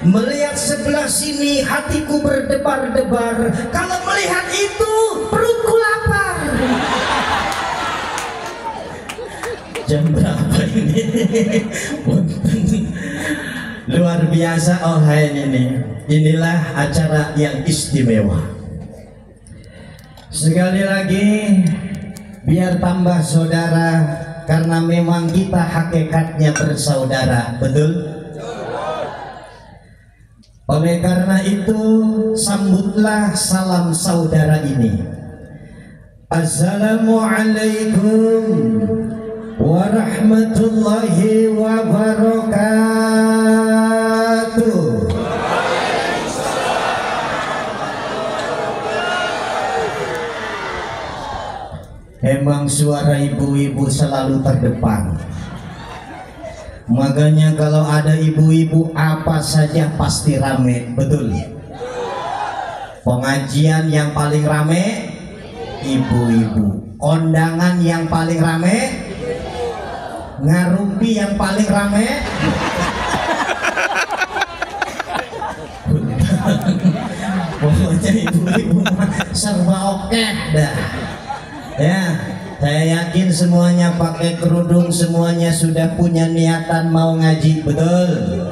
Melihat sebelah sini hatiku berdebar-debar. Kalau melihat itu perutku lapar. Jam berapa ini? Luar biasa. Oh ini. Inilah acara yang istimewa. Sekali lagi Biar tambah saudara Karena memang kita hakikatnya bersaudara. Betul? Oleh karena itu sambutlah salam saudara ini. Assalamualaikum warahmatullahi wabarakatuh. Emang suara ibu-ibu selalu terdepan. Makanya kalau ada ibu-ibu apa saja pasti rame, betul? Pengajian yang paling rame ibu-ibu. Kondangan yang paling rame ngarumpi yang paling rame pokoknya ibu-ibu serba oke dah ya saya yakin semuanya pakai kerudung, semuanya sudah punya niatan mau ngaji, betul?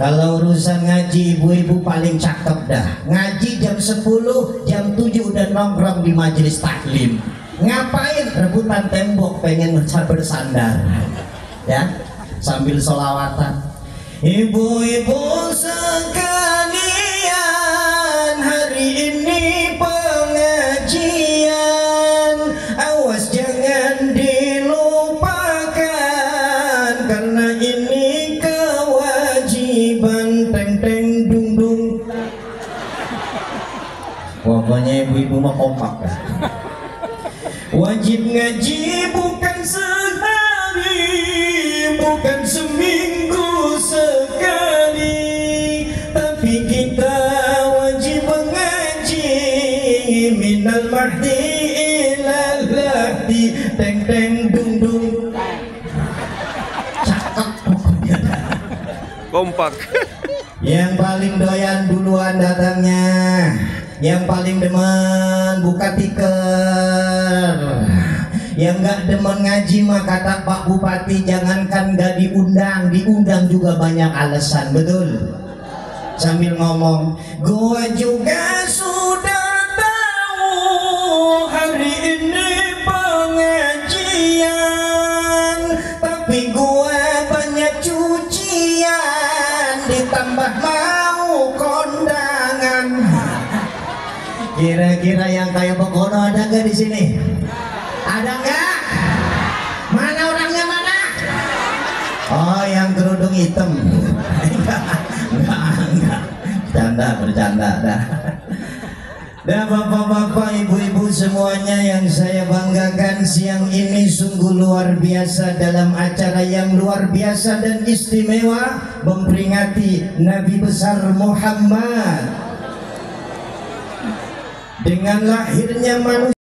Kalau urusan ngaji, ibu-ibu paling cakep dah. Ngaji jam 10, jam 7 udah nongkrong di majelis taklim. Ngapain? Rebutan tembok, pengen bersandar. Ya, sambil solawatan. Ibu-ibu sekalian, pokoknya ibu-ibu mah kompak dah. wajib ngaji bukan sehari bukan seminggu sekali. Tapi kita wajib mengaji. Minal mahdi ilal lahdi. Teng teng dung dung cakep pokoknya. Kompak. Yang paling doyan duluan datangnya yang paling demen buka tiker. Yang nggak demen ngaji mah kata Pak Bupati jangankan nggak diundang. Diundang juga banyak alasan betul? Sambil ngomong gua juga sudah kira-kira yang kayak Bogono ada nggak di sini? Ada nggak? Mana orangnya mana? Oh yang kerudung hitam. Enggak enggak. Bercanda bercanda. Dah dan bapak-bapak, ibu-ibu semuanya yang saya banggakan siang ini sungguh luar biasa dalam acara yang luar biasa dan istimewa memperingati Nabi besar Muhammad dengan lahirnya manusia